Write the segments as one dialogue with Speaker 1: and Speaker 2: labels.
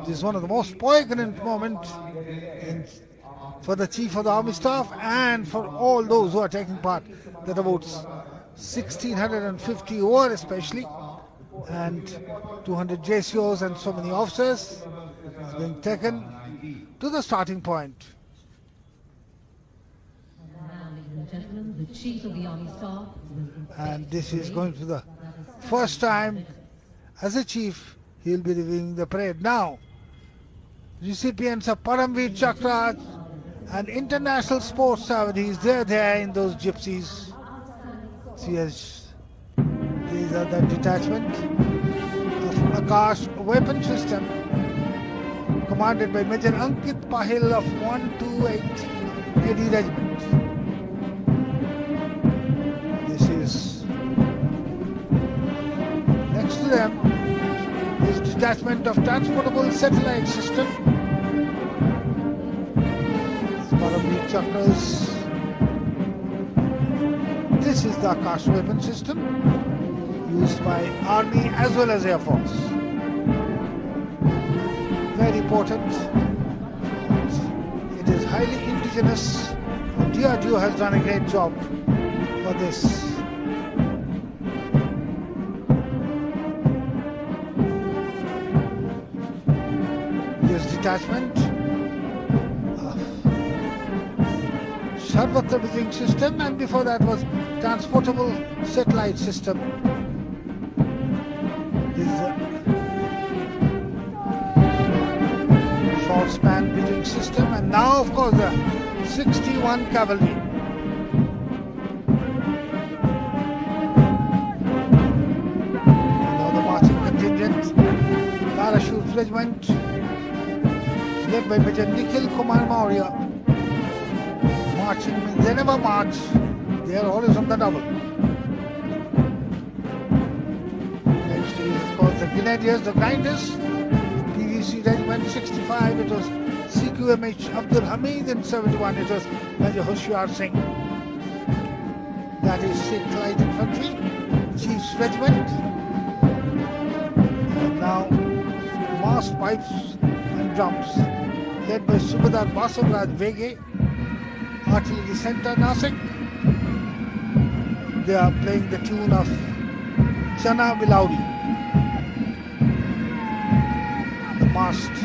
Speaker 1: This is one of the most poignant moments in, for the Chief of the Army Staff and for all those who are taking part. There are about 1,650 over especially and 200 JCOs and so many officers being taken to the starting point. And this is going to the first time as a chief he will be reviewing the parade. Now, recipients of Paramveer Chakra and international sports Savadis, they're there in those gypsies. See, these are the detachment of Akash weapon system commanded by Major Ankit Pahil of 128 AD Regiment. This is next to them detachment of transportable satellite system. Parabolic chuckers. This is the Akash weapon system used by Army as well as Air Force. Very important. It is highly indigenous. DRDO has done a great job for this. harassment Sarvat Everything system and before that was transportable satellite system. This uh, short span beating system and now of course the 61 cavalry. Now the marching contingent, parachute regiment by Major Nikhil Kumar Maurya marching. They never march. They are always on the double. Next is, of course, the Grenadiers, the Grinders. PVC Regiment 65, it was CQMH Abdul Hamid, in 71, it was Major Hoshyar Singh. That is 6th Light Infantry, Chief's Regiment. And now, mass pipes and drums led by Subedar Basamraj Vege, Artillery Center Nasik. They are playing the tune of Chana Bilauri. The masked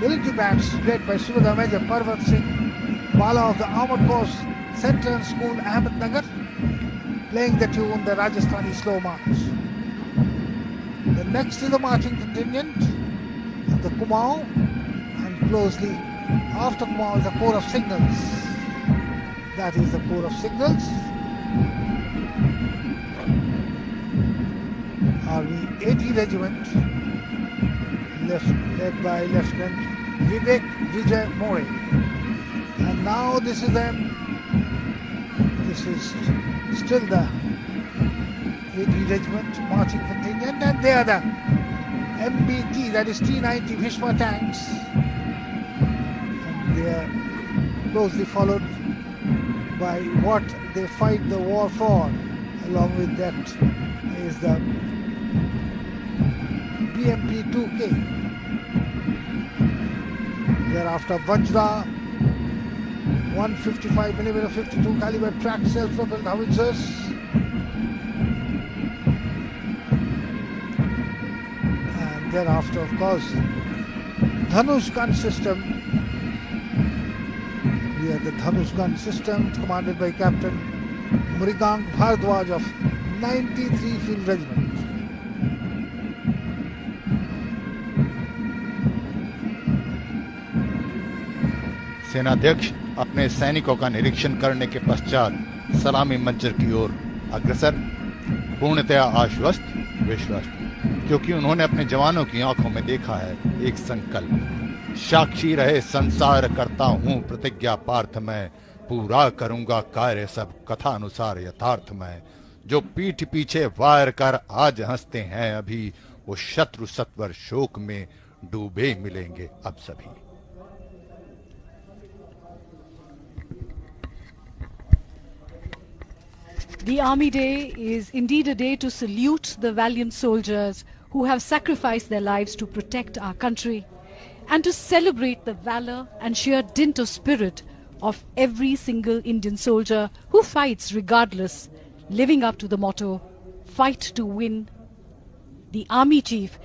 Speaker 1: military bands led by Subedar Major Parvat Singh, Bala of the Armored Corps Central School Nagar, playing the tune the Rajasthani Slow March. The next is the marching contingent, the Kumau closely after mall the core of signals. That is the core of signals. Army 80 Regiment left, led by Lieutenant Vivek Vijay More. And now this is them. this is still the 80 Regiment marching contingent and they are the MBT that is T90 Bhishma tanks uh, closely followed by what they fight the war for. Along with that is the BMP-2K. Thereafter Vajra 155mm 52 caliber track self-propelled howitzers. And thereafter, of course, Dhanush gun system India, the Dhanush gun system commanded by Captain Murigang Bhardwaj of 93 Field Regiment.
Speaker 2: सेनाध्यक्ष अपने सैनिकों का निरीक्षण करने के पश्चात सलामी मंचर की ओर अग्रसर पूर्णतया आश्वस्त विश्वस्त क्योंकि उन्होंने अपने जवानों की आंखों में देखा है एक संकल्प साक्षी रहे संसार करता हूँ प्रतिज्ञा पार्थ में पूरा करूंगा कार्य सब कथा अनुसार यथार्थ में जो पीठ पीछे वार कर आज हंसते हैं अभी वो शत्रु सत्वर शोक में डूबे मिलेंगे अब सभी
Speaker 3: The Army Day is indeed a day to salute the valiant soldiers who have sacrificed their lives to protect our country. and to celebrate the valor and sheer dint of spirit of every single Indian soldier who fights regardless, living up to the motto, fight to win. The army chief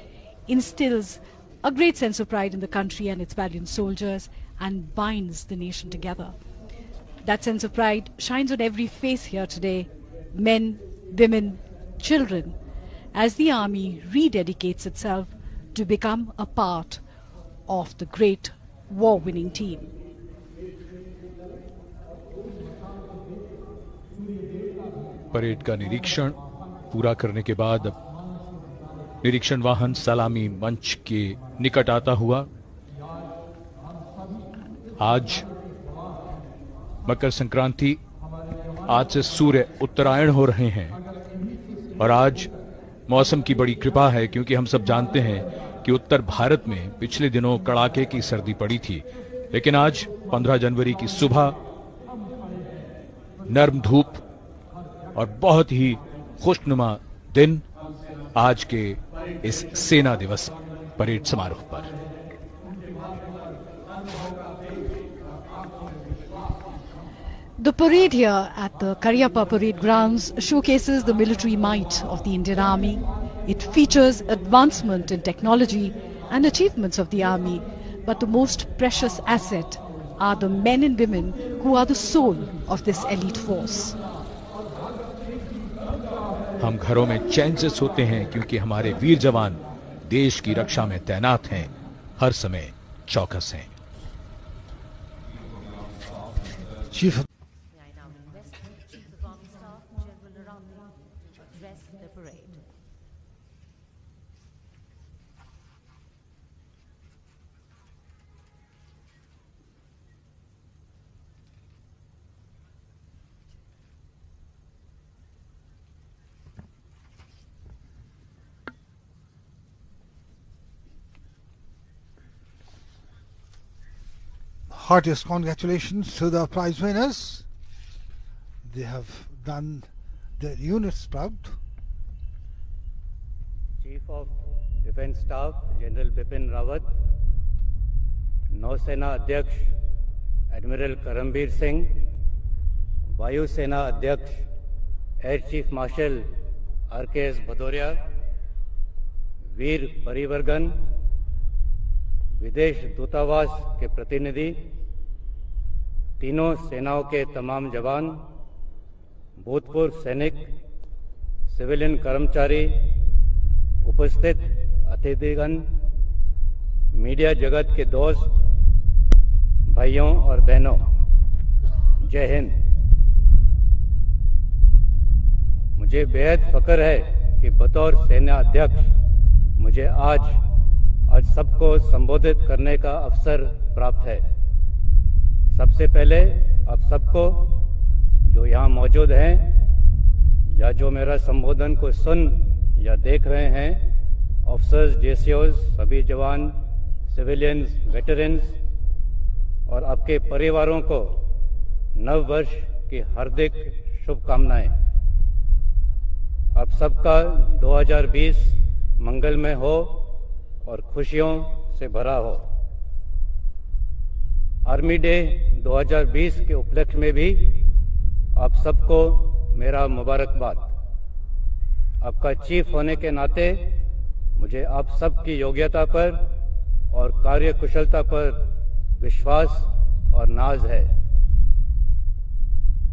Speaker 3: instills a great sense of pride in the country and its valiant soldiers and binds the nation together. That sense of pride shines on every face here today men, women, children as the army rededicates itself to become a part of the great war winning team.
Speaker 2: Parade का निरीक्षण पूरा करने के बाद निरीक्षण वाहन सलामी मंच के निकट आता हुआ आज मकर संक्रांति आज से सूर्य उत्तरायण हो रहे हैं और आज मौसम की बड़ी कृपा है क्योंकि हम सब जानते हैं कि उत्तर भारत में पिछले दिनों कड़ाके की सर्दी पड़ी थी लेकिन आज 15 जनवरी की सुबह नर्म धूप और बहुत ही खुशनुमा दिन आज के इस सेना दिवस परेड समारोह पर
Speaker 3: The parade here at the Karyapa Parade Grounds showcases the military might of the Indian Army It features advancement in technology and achievements of the army, but the most precious asset are the men and women who are the soul of this elite force.
Speaker 2: हम घरों में चैन से हैं क्योंकि हमारे वीर जवान देश की रक्षा में तैनात हैं हर समय चौकस हैं
Speaker 3: chief
Speaker 1: heartiest congratulations to the prize winners. They have done their units proud.
Speaker 2: Chief of Defence Staff General Bipin Rawat, नौसेना अध्यक्ष एडमिरल करमबीर सिंह वायुसेना अध्यक्ष air chief marshal R K S Bhadauria वीर परिवर्गन विदेश दूतावास के प्रतिनिधि तीनों सेनाओं के तमाम जवान भूतपूर्व सैनिक सिविलियन कर्मचारी उपस्थित अतिथिगण मीडिया जगत के दोस्त भाइयों और बहनों जय हिंद मुझे बेहद फख्र है कि बतौर सेना अध्यक्ष मुझे आज आज सबको संबोधित करने का अवसर प्राप्त है सबसे पहले आप सबको जो यहाँ मौजूद हैं या जो मेरा संबोधन को सुन या देख रहे हैं ऑफिसर्स जे सभी जवान सिविलियंस वेटरन्स और आपके परिवारों को नव वर्ष की हार्दिक शुभकामनाएं आप सबका 2020 मंगलमय हो और खुशियों से भरा हो आर्मी डे 2020 के उपलक्ष्य में भी आप सबको मेरा मुबारकबाद आपका चीफ होने के नाते मुझे आप सबकी योग्यता पर और कार्यकुशलता पर विश्वास और नाज है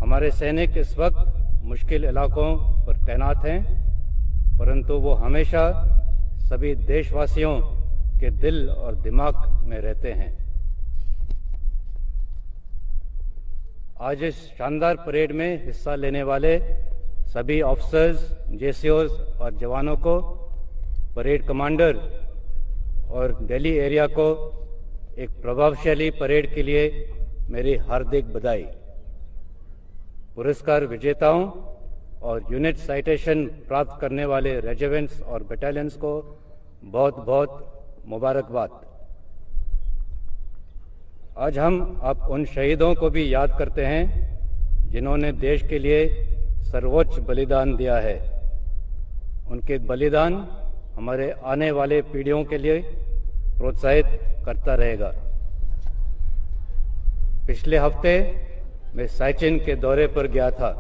Speaker 2: हमारे सैनिक इस वक्त मुश्किल इलाकों पर तैनात हैं परंतु वो हमेशा सभी देशवासियों के दिल और दिमाग में रहते हैं आज इस शानदार परेड में हिस्सा लेने वाले सभी ऑफिसर्स जे और जवानों को परेड कमांडर और दिल्ली एरिया को एक प्रभावशाली परेड के लिए मेरी हार्दिक बधाई पुरस्कार विजेताओं और यूनिट साइटेशन प्राप्त करने वाले रेजिमेंट्स और बटालियंस को बहुत बहुत मुबारकबाद आज हम आप उन शहीदों को भी याद करते हैं जिन्होंने देश के लिए सर्वोच्च बलिदान दिया है उनके बलिदान हमारे आने वाले पीढ़ियों के लिए प्रोत्साहित करता रहेगा पिछले हफ्ते मैं साइचिन के दौरे पर गया था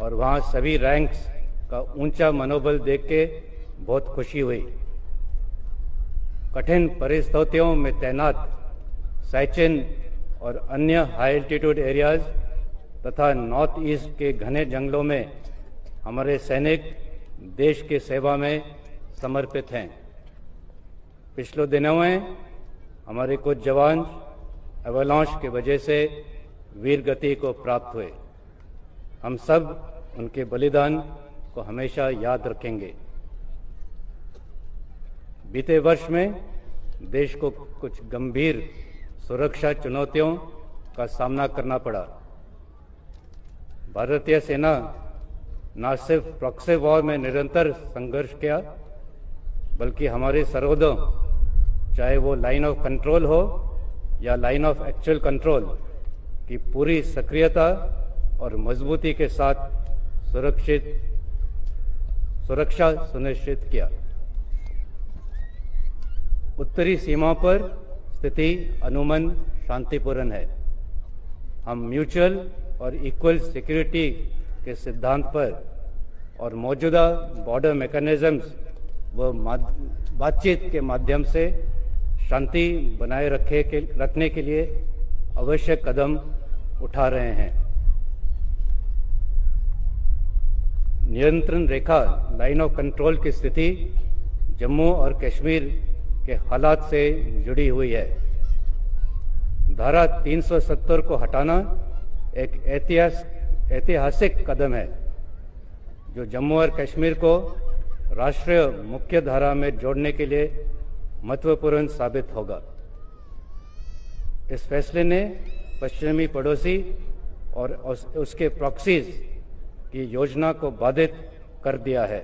Speaker 2: और वहाँ सभी रैंक्स का ऊंचा मनोबल देख के बहुत खुशी हुई कठिन परिस्थितियों में तैनात साइचिन और अन्य हाई एल्टीट्यूड एरियाज तथा नॉर्थ ईस्ट के घने जंगलों में हमारे सैनिक देश के सेवा में समर्पित हैं पिछले दिनों में हमारे कुछ जवान एवलॉन्च के वजह से वीर गति को प्राप्त हुए हम सब उनके बलिदान को हमेशा याद रखेंगे बीते वर्ष में देश को कुछ गंभीर सुरक्षा चुनौतियों का सामना करना पड़ा भारतीय सेना न सिर्फ प्रॉक्सी वॉर में निरंतर संघर्ष किया बल्कि हमारे सरहदों चाहे वो लाइन ऑफ कंट्रोल हो या लाइन ऑफ एक्चुअल कंट्रोल की पूरी सक्रियता और मजबूती के साथ सुरक्षित सुरक्षा सुनिश्चित किया उत्तरी सीमा पर स्थिति अनुमन शांतिपूर्ण है हम म्यूचुअल और इक्वल सिक्योरिटी के सिद्धांत पर और मौजूदा बॉर्डर मैकेनिज्म्स व बातचीत के माध्यम से शांति बनाए रखे के रखने के लिए आवश्यक कदम उठा रहे हैं नियंत्रण रेखा लाइन ऑफ कंट्रोल की स्थिति जम्मू और कश्मीर के हालात से जुड़ी हुई है धारा 370 को हटाना एक ऐतिहासिक कदम है जो जम्मू और कश्मीर को राष्ट्रीय मुख्य धारा में जोड़ने के लिए महत्वपूर्ण साबित होगा इस फैसले ने पश्चिमी पड़ोसी और उस, उसके प्रॉक्सीज की योजना को बाधित कर दिया है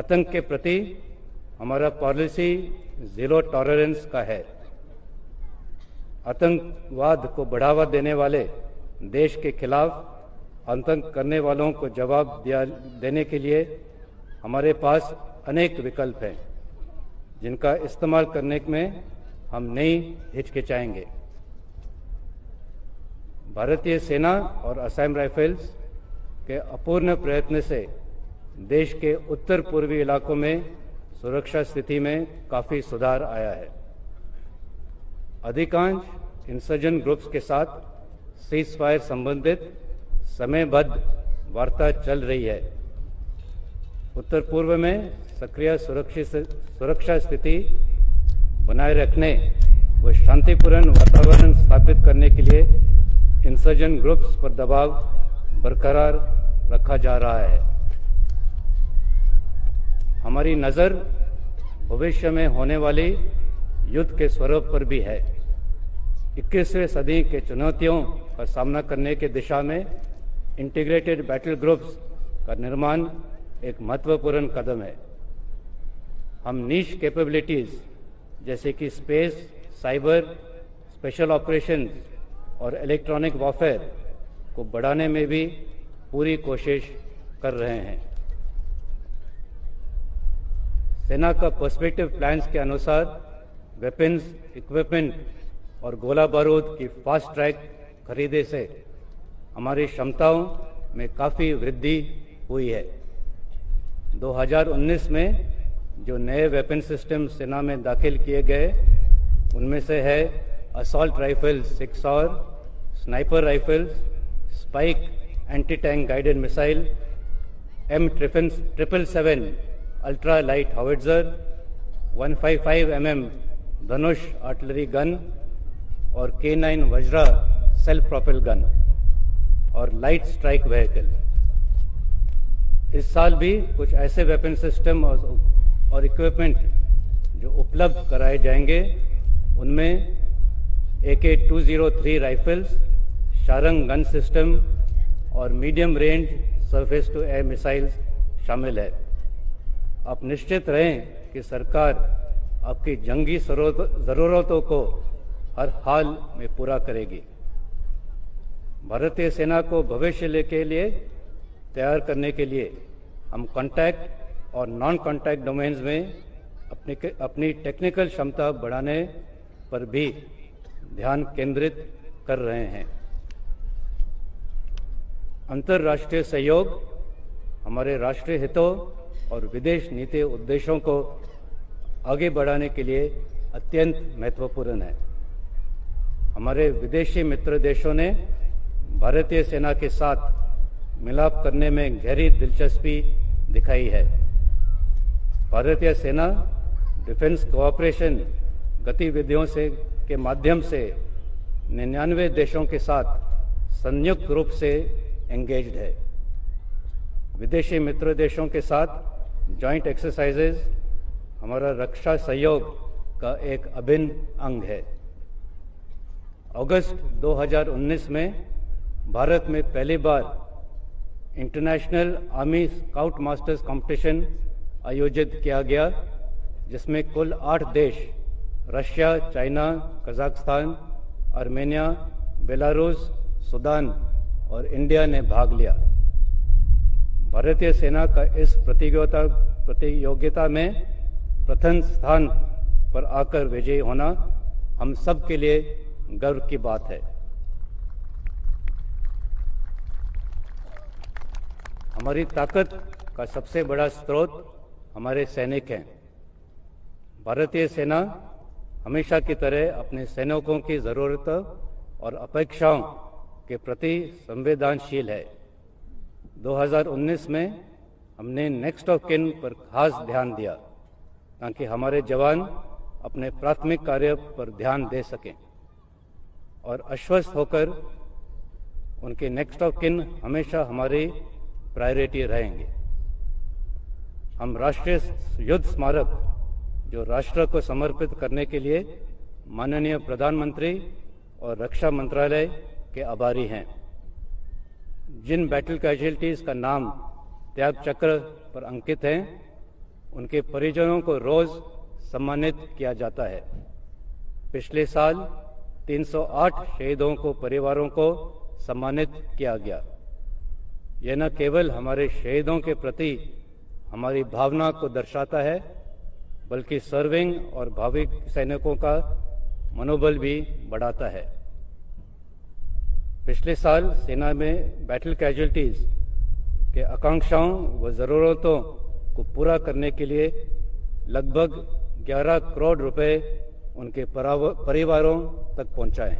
Speaker 2: आतंक के प्रति हमारा पॉलिसी जीरो टॉलरेंस का है आतंकवाद को बढ़ावा देने वाले देश के खिलाफ आतंक करने वालों को जवाब देने के लिए हमारे पास अनेक विकल्प हैं जिनका इस्तेमाल करने में हम नहीं हिचकिचाएंगे भारतीय सेना और असम राइफल्स के अपूर्ण प्रयत्न से देश के उत्तर पूर्वी इलाकों में सुरक्षा स्थिति में काफी सुधार आया है अधिकांश इंसर्जन ग्रुप्स के साथ सीज फायर संबंधित समयबद्ध वार्ता चल रही है उत्तर पूर्व में सक्रिय सुरक्षित सुरक्षा स्थिति बनाए रखने व शांतिपूर्ण वातावरण स्थापित करने के लिए इंसर्जन ग्रुप्स पर दबाव बरकरार रखा जा रहा है हमारी नज़र भविष्य में होने वाले युद्ध के स्वरूप पर भी है 21वीं सदी के चुनौतियों का सामना करने की दिशा में इंटीग्रेटेड बैटल ग्रुप्स का निर्माण एक महत्वपूर्ण कदम है हम नीच कैपेबिलिटीज जैसे कि स्पेस साइबर स्पेशल ऑपरेशन और इलेक्ट्रॉनिक वॉफेयर को बढ़ाने में भी पूरी कोशिश कर रहे हैं सेना का पर्सपेक्टिव प्लान्स के अनुसार वेपन्स इक्विपमेंट और गोला बारूद की फास्ट ट्रैक खरीदे से हमारी क्षमताओं में काफ़ी वृद्धि हुई है 2019 में जो नए वेपन सिस्टम सेना में दाखिल किए गए उनमें से है असॉल्ट राइफल्स सिक्स और sniper rifles spike anti tank guided missile M triple seven ultra light howitzer 155 M Dhanush artillery gun और K nine Vajra self propel gun और लाइट स्ट्राइक व्हीकल इस साल भी कुछ ऐसे वेपन सिस्टम और, और इक्विपमेंट जो उपलब्ध कराए जाएंगे उनमें A K two zero three rifles Sharang gun system और medium range surface to air missiles शामिल है आप निश्चित रहें कि सरकार आपकी जंगी जरूरतों को हर हाल में पूरा करेगी भारतीय सेना को भविष्य के लिए तैयार करने के लिए हम कॉन्टैक्ट और नॉन कॉन्टैक्ट डोमेन्स में अपने अपनी टेक्निकल क्षमता बढ़ाने पर भी ध्यान केंद्रित कर रहे हैं अंतर्राष्ट्रीय सहयोग हमारे राष्ट्रीय हितों और विदेश नीति उद्देश्यों को आगे बढ़ाने के लिए अत्यंत महत्वपूर्ण है हमारे विदेशी मित्र देशों ने भारतीय सेना के साथ मिलाप करने में गहरी दिलचस्पी दिखाई है भारतीय सेना डिफेंस कोऑपरेशन गतिविधियों से के माध्यम से निन्यानवे देशों के साथ संयुक्त रूप से एंगेज है विदेशी मित्र देशों के साथ जॉइंट एक्सरसाइजेज हमारा रक्षा सहयोग का एक अभिन्न अंग है अगस्त 2019 में भारत में पहली बार international army scout masters competition आयोजित किया गया जिसमें कुल आठ देश Russia China Kazakhstan Armenia Belarus Sudan और इंडिया ने भाग लिया भारतीय सेना का इस प्रतियोगिता प्रतियोगिता में प्रथम स्थान पर आकर विजयी होना हम सब के लिए गर्व की बात है हमारी ताकत का सबसे बड़ा स्रोत हमारे सैनिक हैं भारतीय सेना हमेशा की तरह अपने सैनिकों की ज़रूरतों और अपेक्षाओं के प्रति संवेदनशील है 2019 में हमने नेक्स्ट ऑफ किन पर खास ध्यान दिया ताकि हमारे जवान अपने प्राथमिक कार्य पर ध्यान दे सकें और आश्वस्त होकर उनके नेक्स्ट ऑफ किन हमेशा हमारी प्रायोरिटी रहेंगे हम राष्ट्रीय युद्ध स्मारक जो राष्ट्र को समर्पित करने के लिए माननीय प्रधानमंत्री और रक्षा मंत्रालय के आभारी हैं जिन बैटल कैजुअलिटीज़ का नाम त्याग चक्र पर अंकित हैं उनके परिजनों को रोज़ सम्मानित किया जाता है पिछले साल 308 शहीदों को परिवारों को सम्मानित किया गया यह न केवल हमारे शहीदों के प्रति हमारी भावना को दर्शाता है बल्कि सर्विंग और भावी सैनिकों का मनोबल भी बढ़ाता है पिछले साल सेना में बैटल कैजुअलिटीज के आकांक्षाओं व ज़रूरतों को पूरा करने के लिए लगभग 11 करोड़ रुपए उनके परिवारों तक पहुंचाए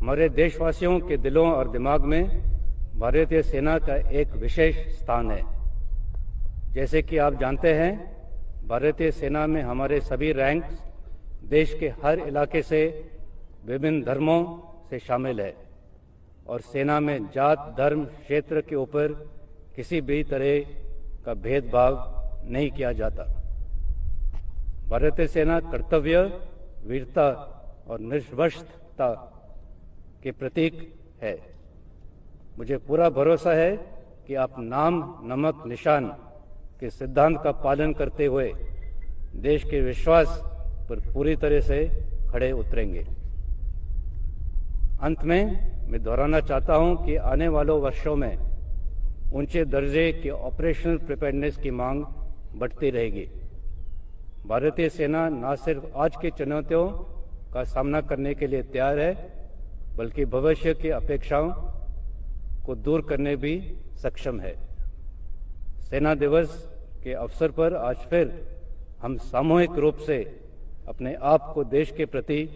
Speaker 2: हमारे देशवासियों के दिलों और दिमाग में भारतीय सेना का एक विशेष स्थान है जैसे कि आप जानते हैं भारतीय सेना में हमारे सभी रैंक्स देश के हर इलाके से विभिन्न धर्मों से शामिल है और सेना में जात धर्म क्षेत्र के ऊपर किसी भी तरह का भेदभाव नहीं किया जाता भारतीय सेना कर्तव्य वीरता और निष्वशता के प्रतीक है मुझे पूरा भरोसा है कि आप नाम नमक निशान के सिद्धांत का पालन करते हुए देश के विश्वास पर पूरी तरह से खड़े उतरेंगे अंत में मैं दोहराना चाहता हूं कि आने वालों वर्षों में ऊंचे दर्जे के ऑपरेशनल प्रिपेयर्डनेस की मांग बढ़ती रहेगी भारतीय सेना न सिर्फ आज की चुनौतियों का सामना करने के लिए तैयार है बल्कि भविष्य की अपेक्षाओं को दूर करने भी सक्षम है सेना दिवस के अवसर पर आज फिर हम सामूहिक रूप से अपने आप को देश के प्रति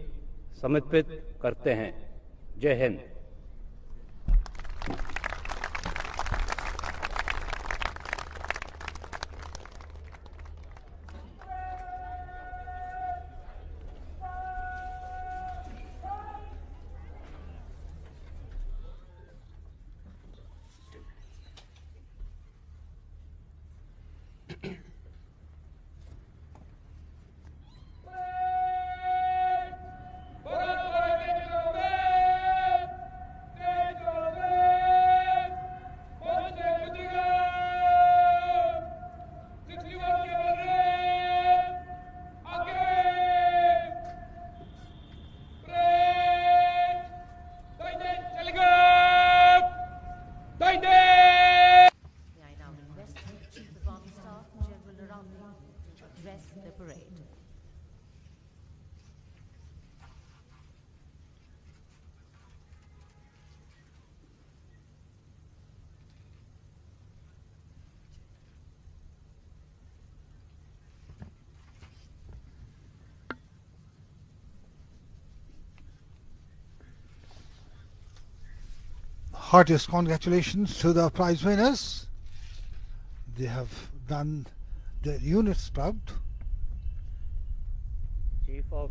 Speaker 2: समर्पित करते हैं जय Hind
Speaker 1: heartiest congratulations to the prize winners. They have done their units proud.
Speaker 2: Chief of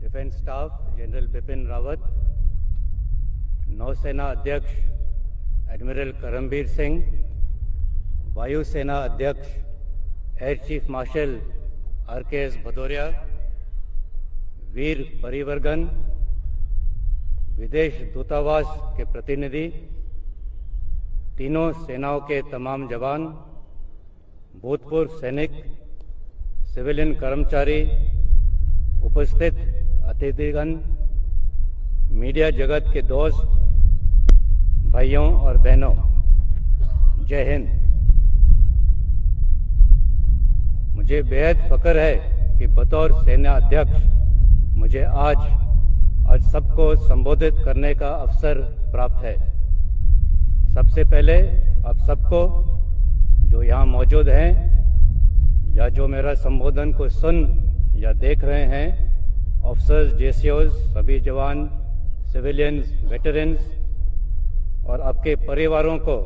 Speaker 2: Defense Staff General Bipin Rawat, नौसेना अध्यक्ष एडमिरल करमबीर सिंह वायुसेना अध्यक्ष air chief marshal R K S Bhadauria वीर परिवर्गन विदेश दूतावास के प्रतिनिधि तीनों सेनाओं के तमाम जवान भूतपूर्व सैनिक सिविलियन कर्मचारी उपस्थित अतिथिगण मीडिया जगत के दोस्त भाइयों और बहनों जय हिंद मुझे बेहद फक्र है कि बतौर सेना अध्यक्ष मुझे आज आज सबको संबोधित करने का अवसर प्राप्त है सबसे पहले आप सबको जो यहाँ मौजूद हैं या जो मेरा संबोधन को सुन या देख रहे हैं ऑफिसर्स जेसीओज सभी जवान सिविलियंस वेटरन्स और आपके परिवारों को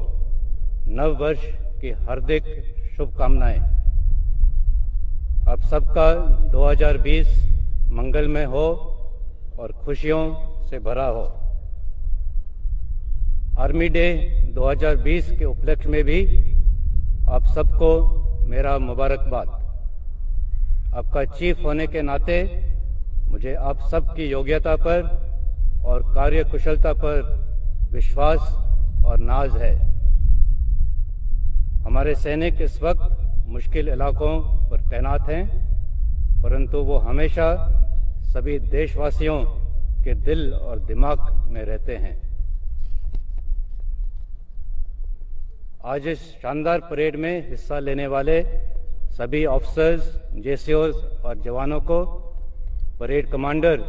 Speaker 2: नव वर्ष की हार्दिक शुभकामनाएं आप सबका 2020 मंगलमय हो और खुशियों से भरा हो आर्मी डे 2020 के उपलक्ष्य में भी आप सबको मेरा मुबारकबाद आपका चीफ होने के नाते मुझे आप सबकी योग्यता पर और कार्य कुशलता पर विश्वास और नाज है हमारे सैनिक इस वक्त मुश्किल इलाकों पर तैनात हैं परंतु वो हमेशा सभी देशवासियों के दिल और दिमाग में रहते हैं आज इस शानदार परेड में हिस्सा लेने वाले सभी ऑफिसर्स जे और जवानों को परेड कमांडर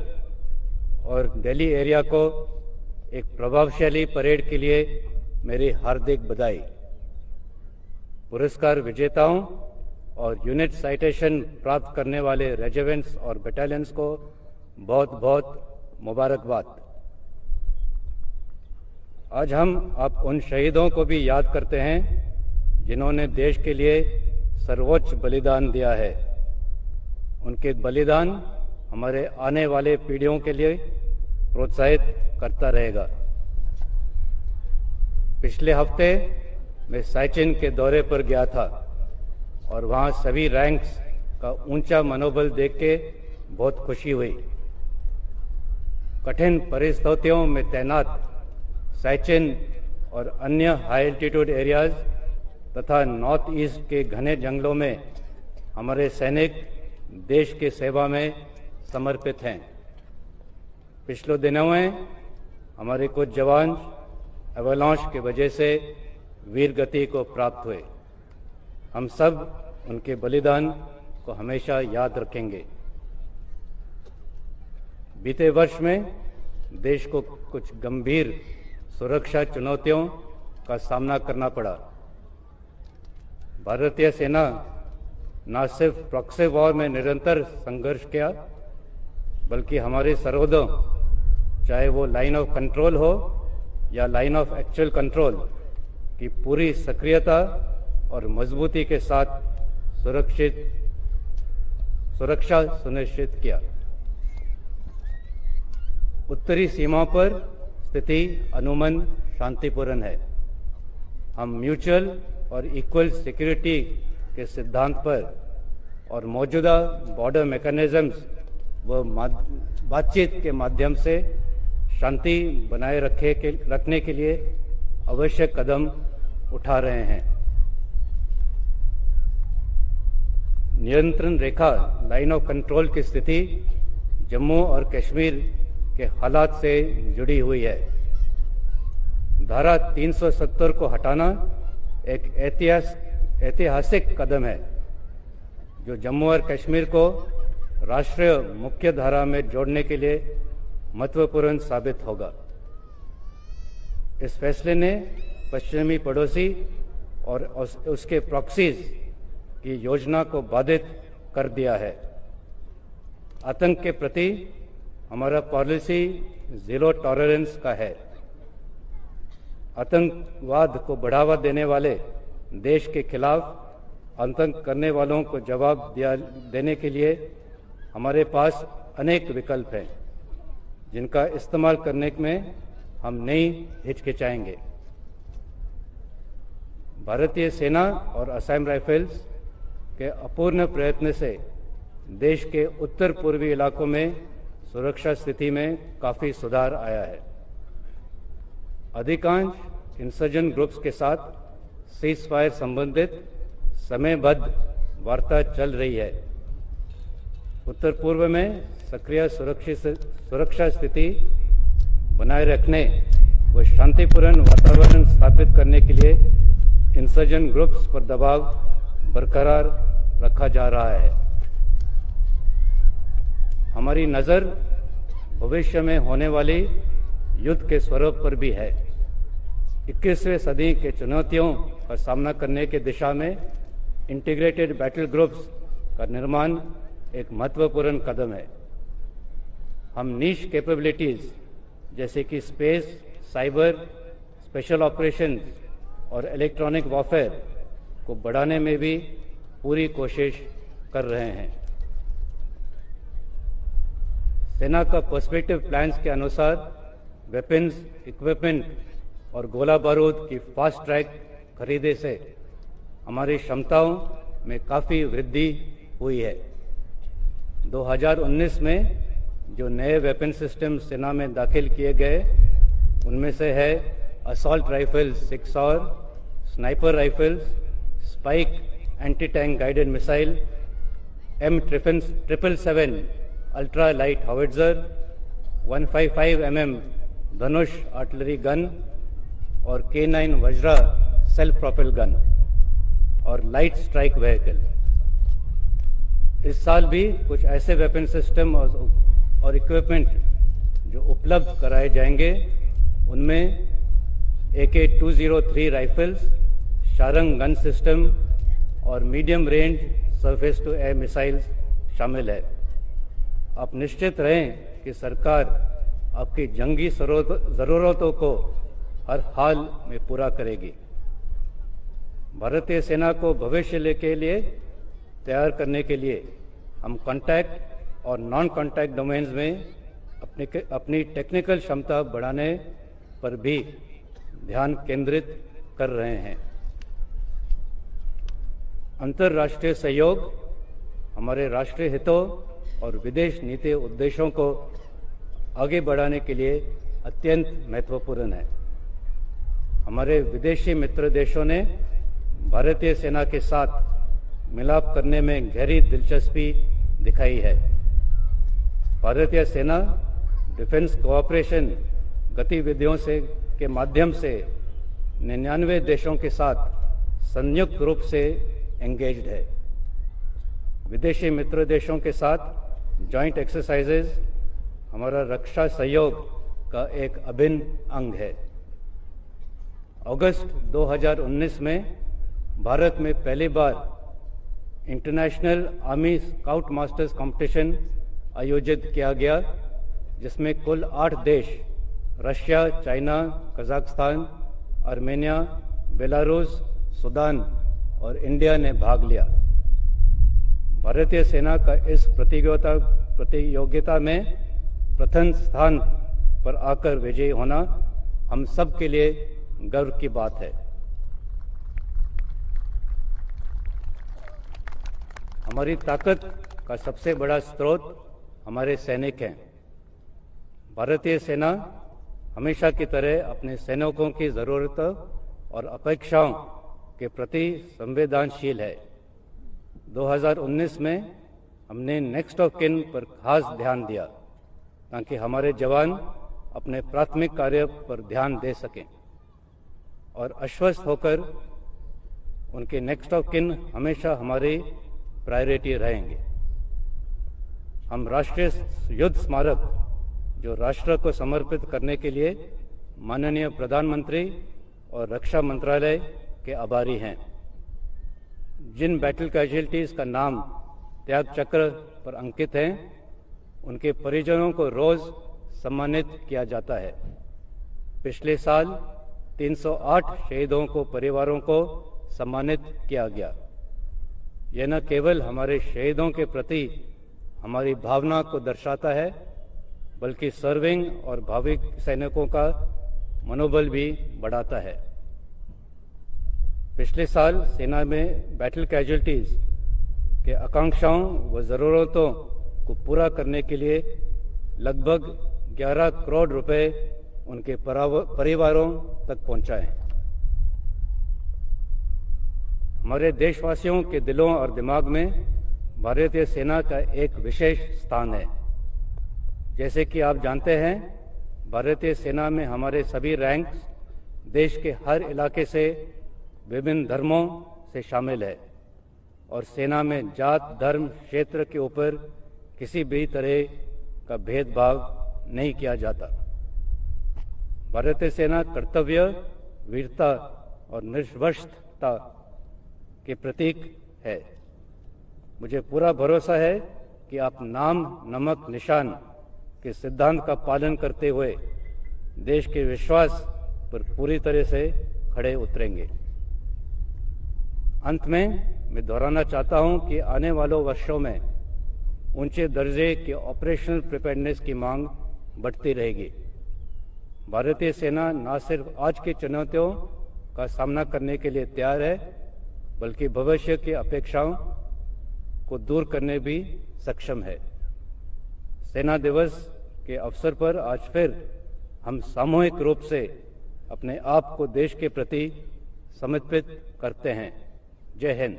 Speaker 2: और दिल्ली एरिया को एक प्रभावशाली परेड के लिए मेरी हार्दिक बधाई पुरस्कार विजेताओं और यूनिट साइटेशन प्राप्त करने वाले रेजिमेंट्स और बटालियंस को बहुत बहुत मुबारकबाद आज हम आप उन शहीदों को भी याद करते हैं जिन्होंने देश के लिए सर्वोच्च बलिदान दिया है उनके बलिदान हमारे आने वाले पीढ़ियों के लिए प्रोत्साहित करता रहेगा पिछले हफ्ते मैं साइचिन के दौरे पर गया था और वहाँ सभी रैंक्स का ऊंचा मनोबल देख के बहुत खुशी हुई कठिन परिस्थितियों में तैनात साइचेन और अन्य हाई एल्टीट्यूड एरियाज तथा नॉर्थ ईस्ट के घने जंगलों में हमारे सैनिक देश के सेवा में समर्पित हैं पिछले दिनों में हमारे कुछ जवान एवलांश के वजह से वीर गति को प्राप्त हुए हम सब उनके बलिदान को हमेशा याद रखेंगे बीते वर्ष में देश को कुछ गंभीर सुरक्षा चुनौतियों का सामना करना पड़ा भारतीय सेना न सिर्फ प्रॉक्सी वॉर में निरंतर संघर्ष किया बल्कि हमारे सरहदों चाहे वो लाइन ऑफ कंट्रोल हो या लाइन ऑफ एक्चुअल कंट्रोल की पूरी सक्रियता और मजबूती के साथ सुरक्षित सुरक्षा सुनिश्चित किया उत्तरी सीमाओं पर स्थिति अनुमन शांतिपूर्ण है हम म्यूचुअल और इक्वल सिक्योरिटी के सिद्धांत पर और मौजूदा बॉर्डर मैकेनिज्म्स व बातचीत के माध्यम से शांति बनाए रखे के रखने के लिए आवश्यक कदम उठा रहे हैं नियंत्रण रेखा लाइन ऑफ कंट्रोल की स्थिति जम्मू और कश्मीर के हालात से जुड़ी हुई है धारा 370 को हटाना एक ऐतिहासिक कदम है जो जम्मू और कश्मीर को राष्ट्रीय मुख्य धारा में जोड़ने के लिए महत्वपूर्ण साबित होगा इस फैसले ने पश्चिमी पड़ोसी और उसके प्रॉक्सीज की योजना को बाधित कर दिया है आतंक के प्रति हमारा पॉलिसी जीरो टॉलरेंस का है आतंकवाद को बढ़ावा देने वाले देश के खिलाफ आतंक करने वालों को जवाब देने के लिए हमारे पास अनेक विकल्प हैं जिनका इस्तेमाल करने में हम नहीं हिचकिचाएंगे भारतीय सेना और असम राइफल्स के अपूर्ण प्रयत्न से देश के उत्तर पूर्वी इलाकों में सुरक्षा स्थिति में काफी सुधार आया है अधिकांश इंसर्जन ग्रुप्स के साथ सीज फायर संबंधित समयबद्ध वार्ता चल रही है उत्तर पूर्व में सक्रिय सुरक्षित सुरक्षा स्थिति बनाए रखने व शांतिपूर्ण वातावरण स्थापित करने के लिए इंसर्जन ग्रुप्स पर दबाव बरकरार रखा जा रहा है हमारी नज़र भविष्य में होने वाले युद्ध के स्वरूप पर भी है 21वीं सदी के चुनौतियों का सामना करने की दिशा में इंटीग्रेटेड बैटल ग्रुप्स का निर्माण एक महत्वपूर्ण कदम है हम नीच कैपेबिलिटीज जैसे कि स्पेस साइबर स्पेशल ऑपरेशन और इलेक्ट्रॉनिक वॉफेयर को बढ़ाने में भी पूरी कोशिश कर रहे हैं सेना का पर्सपेक्टिव प्लान्स के अनुसार वेपन्स इक्विपमेंट और गोला बारूद की फास्ट ट्रैक खरीदे से हमारी क्षमताओं में काफ़ी वृद्धि हुई है 2019 में जो नए वेपन सिस्टम सेना में दाखिल किए गए उनमें से है असॉल्ट राइफल्स सिक्स और sniper rifles spike anti tank guided missile M ट्रिफिन triple seven ultra light howitzer 155 M Dhanush artillery gun और K nine Vajra self propel gun और लाइट स्ट्राइक व्हीकल इस साल भी कुछ ऐसे वेपन सिस्टम और, और इक्विपमेंट जो उपलब्ध कराए जाएंगे उनमें A K two zero three rifles Sharang gun system और medium range surface to air missiles शामिल है आप निश्चित रहें कि सरकार आपकी जंगी जरूरतों को हर हाल में पूरा करेगी भारतीय सेना को भविष्य के लिए तैयार करने के लिए हम कॉन्टैक्ट और नॉन कॉन्टैक्ट डोमेन्स में अपने अपनी टेक्निकल क्षमता बढ़ाने पर भी ध्यान केंद्रित कर रहे हैं अंतर्राष्ट्रीय सहयोग हमारे राष्ट्रीय हितों और विदेश नीति उद्देश्यों को आगे बढ़ाने के लिए अत्यंत महत्वपूर्ण है हमारे विदेशी मित्र देशों ने भारतीय सेना के साथ मिलाप करने में गहरी दिलचस्पी दिखाई है भारतीय सेना डिफेंस कोऑपरेशन गतिविधियों से के माध्यम से निन्यानवे देशों के साथ संयुक्त रूप से एंगेज है विदेशी मित्र देशों के साथ जॉइंट एक्सरसाइजेज हमारा रक्षा सहयोग का एक अभिन्न अंग है अगस्त 2019 में भारत में पहली बार international army scout masters competition आयोजित किया गया जिसमें कुल आठ देश Russia China Kazakhstan Armenia Belarus Sudan और इंडिया ने भाग लिया भारतीय सेना का इस प्रतियोगिता प्रतियोगिता में प्रथम स्थान पर आकर विजयी होना हम सब के लिए गर्व की बात है हमारी ताकत का सबसे बड़ा स्रोत हमारे सैनिक हैं भारतीय सेना हमेशा की तरह अपने सैनिकों की ज़रूरतों और अपेक्षाओं के प्रति संवेदनशील है 2019 में हमने नेक्स्ट ऑफ किन पर खास ध्यान दिया ताकि हमारे जवान अपने प्राथमिक कार्य पर ध्यान दे सकें और आश्वस्त होकर उनके नेक्स्ट ऑफ किन हमेशा हमारे प्रायोरिटी रहेंगे हम राष्ट्रीय युद्ध स्मारक जो राष्ट्र को समर्पित करने के लिए माननीय प्रधानमंत्री और रक्षा मंत्रालय के आभारी हैं जिन बैटल कैजुअलिटीज़ का नाम त्याग चक्र पर अंकित हैं उनके परिजनों को रोज़ सम्मानित किया जाता है पिछले साल 308 शहीदों को परिवारों को सम्मानित किया गया यह न केवल हमारे शहीदों के प्रति हमारी भावना को दर्शाता है बल्कि सर्विंग और भाविक सैनिकों का मनोबल भी बढ़ाता है पिछले साल सेना में बैटल कैजुअलिटीज के आकांक्षाओं व ज़रूरतों को पूरा करने के लिए लगभग 11 करोड़ रुपए उनके परिवारों तक पहुंचाए हमारे देशवासियों के दिलों और दिमाग में भारतीय सेना का एक विशेष स्थान है जैसे कि आप जानते हैं भारतीय सेना में हमारे सभी रैंक्स देश के हर इलाके से विभिन्न धर्मों से शामिल है और सेना में जात धर्म क्षेत्र के ऊपर किसी भी तरह का भेदभाव नहीं किया जाता भारतीय सेना कर्तव्य वीरता और निष्वस्थता के प्रतीक है मुझे पूरा भरोसा है कि आप नाम नमक निशान के सिद्धांत का पालन करते हुए देश के विश्वास पर पूरी तरह से खड़े उतरेंगे अंत में मैं दोहराना चाहता हूं कि आने वालों वर्षों में ऊंचे दर्जे के ऑपरेशनल प्रिपेयर्डनेस की मांग बढ़ती रहेगी भारतीय सेना न सिर्फ आज की चुनौतियों का सामना करने के लिए तैयार है बल्कि भविष्य की अपेक्षाओं को दूर करने भी सक्षम है सेना दिवस के अवसर पर आज फिर हम सामूहिक रूप से अपने आप को देश के प्रति समर्पित करते हैं جهن